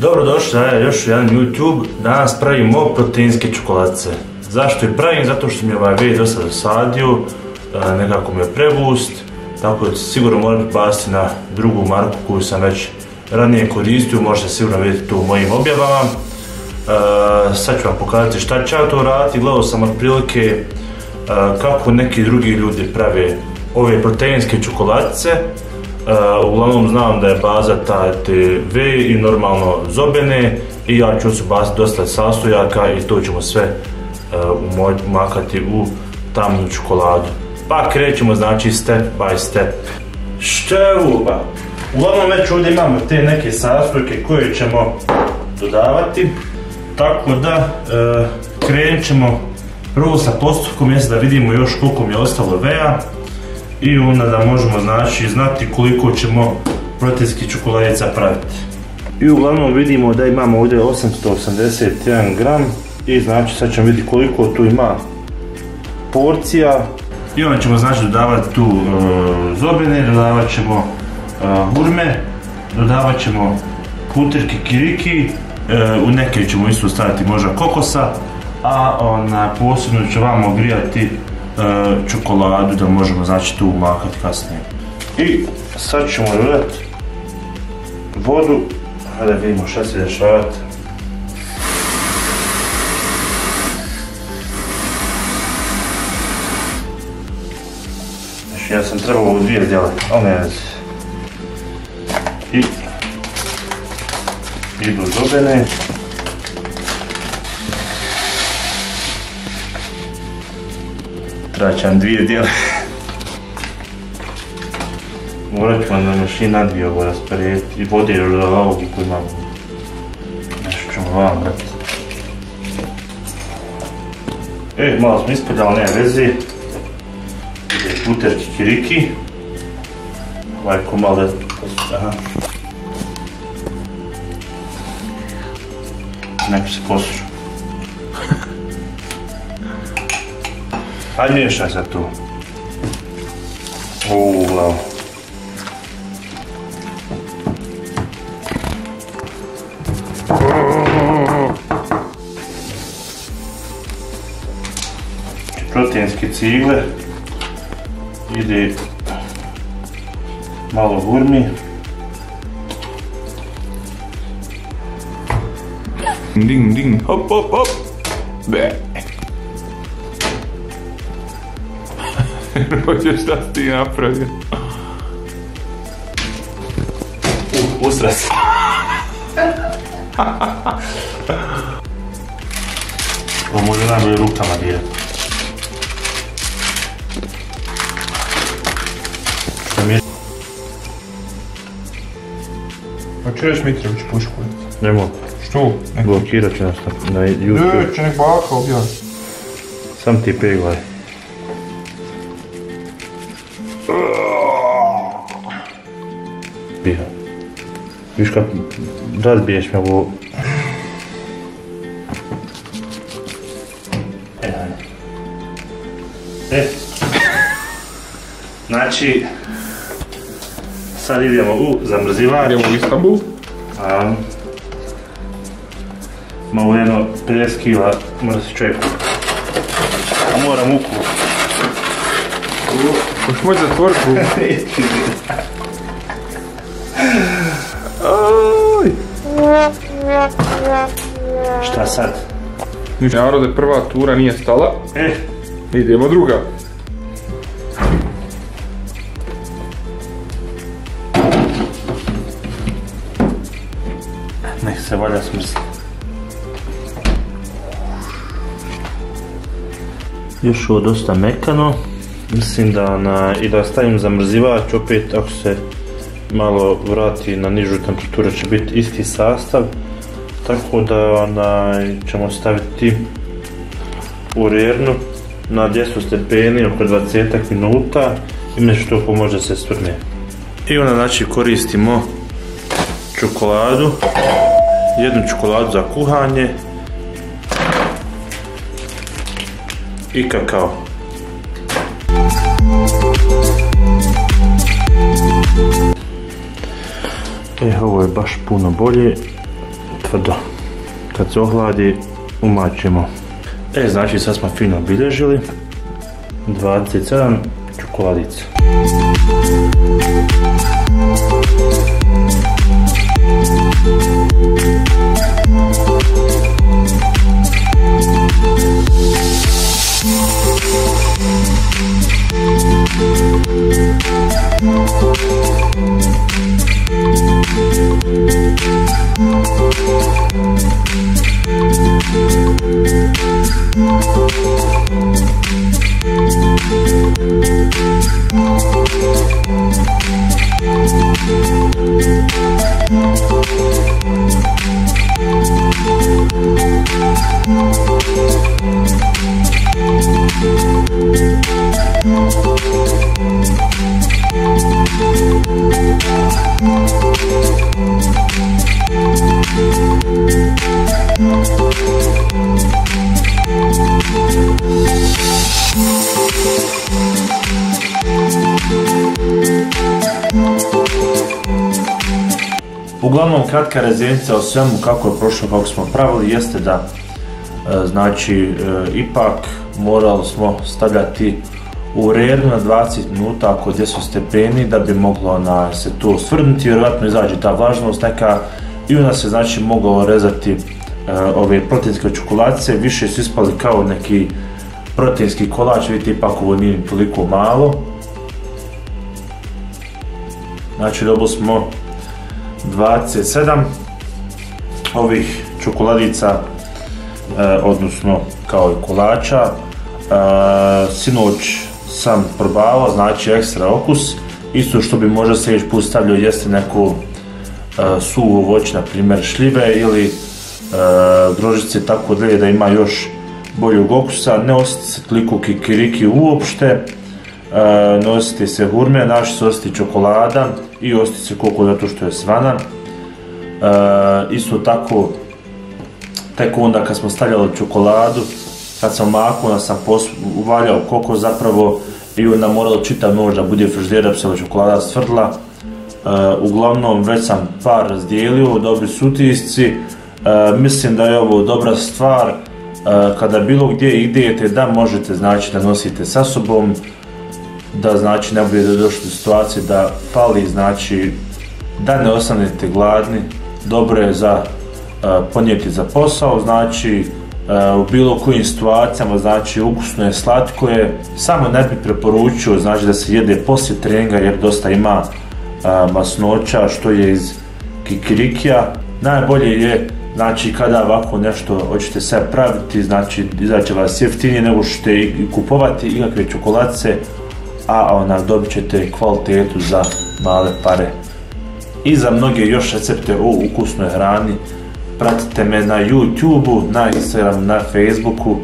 Dobrodošli na još jedan YouTube. Danas pravimo proteinske čokoladice. Zašto je pravim? Zato što mi je ovaj već dosta dosadio, nekako mi je prevust, tako da sigurno moram pasti na drugu marku koju sam već ranije koristio, možete sigurno vidjeti tu u mojim objavama. Sad ću vam pokazati šta ću to raditi, gledao sam otprilike kako neki drugi ljudi prave ove proteinske čokoladice. Uglavnom znam da je baza TV i normalno zobene i ja ću se baziti dosta sastojaka i to ćemo sve umakati u tamnu čokoladu. Pa krećemo znači step by step. Števu, pa. Uglavnom već ovdje imamo te neke sastojke koje ćemo dodavati. Tako da e, krenut ćemo prvo sa postupkom da vidimo još koliko mi je ostalo veja i onda da možemo znači znati koliko ćemo proteinski čokoladica praviti. I uglavnom vidimo da imamo ovdje 881 gram i znači sad ćemo vidjeti koliko tu ima porcija i onda ćemo znači dodavati tu e, zobene, dodavat ćemo uh, hurme, dodavat ćemo puter kikiriki, e, u neke ćemo isto staviti možda kokosa, a ona, posebno ću vam ogrijati čokoladu da možemo znači tu umakati kasnije. I sad ćemo dodati vodu, da vidimo šta se dešavati. ja sam trebao u dvije djelati, ali ne I idu zobene. Traćam dvije djele. Morat ću vam na mašina dvije ovo rasporediti i vode još do ovog koji imam. Nešto ćemo vam brati. E, malo smo ispeljali, ne vezi puter kikiriki. Ovaj ko malo aha. Neko se posušu. Hajde miješaj sad tu. Uuu, glavo. Proteinske cigle ide malo gurmi. Ding, ding, hop, hop, hop. Be. Hoćeš šta si ti napravio? Uh, usras. Ovo može najbolje rukama dirati. Pa čuješ Mitrović pušku? Ne mogu. Što? Blokirat će nas na YouTube. Ne, će nek baka objavi. Sam ti peglaj. Bija. Viš kak razbiješ me ovo. E, e. Znači, Sad idemo u zamrzivač. Idemo u Istanbul. A, malo jedno 50 kila mora se čovjek. A mora muku. Hoš moći zatvoriti Šta sad? Narode, prva tura nije stala. E. Idemo druga. se valja smrziti. Još ovo dosta mekano. Mislim da na, i da stavim zamrzivač opet ako se malo vrati na nižu temperaturu će biti isti sastav. Tako da ona, ćemo staviti u rjernu na 200 stepeni oko 20 minuta i nešto to pomože se stvrne. I onda znači koristimo čokoladu jednu čokoladu za kuhanje i kakao. E, ovo je baš puno bolje. tvrdo. Kad se ohladi, umačimo. E, znači sad smo fino obilježili. 27 čokoladica. Thank Uglavnom kratka rezidencija o svemu kako je prošlo, kako smo pravili, jeste da e, znači e, ipak morali smo stavljati u redu na 20 minuta ako gdje su stepeni da bi moglo na, se to osvrnuti, vjerojatno izađe ta vlažnost neka i onda se znači moglo rezati ove proteinske čokoladice, više su ispali kao neki proteinski kolač, vidite ipak ovo nije toliko malo. Znači dobili smo 27 ovih čokoladica, e, odnosno kao i kolača. E, sinoć sam probavao, znači ekstra okus. Isto što bi možda se još put stavljao jeste neku e, suvo voć, na primjer šljive ili grožice tako dalje da ima još boljeg okusa. Ne osjeti se toliko kikiriki uopšte, ne osjeti se hurme, naši se osjeti čokolada i osjeti se koliko zato što je svana. isto tako, tek onda kad smo stavljali čokoladu, kad sam makao, onda sam uvaljao koliko zapravo i onda moralo čitav nož da bude frižider da bi se čokolada stvrdla. uglavnom već sam par razdijelio, dobri su mislim da je ovo dobra stvar, kada bilo gdje idete da možete znači da nosite sa sobom, da znači ne bude došli do situacije da fali znači da ne ostanete gladni, dobro je za ponijeti za posao, znači u bilo kojim situacijama, znači ukusno je, slatko je, samo ne bi preporučio znači da se jede poslije treninga jer dosta ima masnoća što je iz kikirikija. Najbolje je znači kada ovako nešto hoćete sve praviti, znači izaće vas jeftinije nego što ćete i kupovati ikakve čokoladice, a ona dobit ćete kvalitetu za male pare. I za mnoge još recepte o ukusnoj hrani pratite me na YouTubeu, na Instagramu, na Facebooku.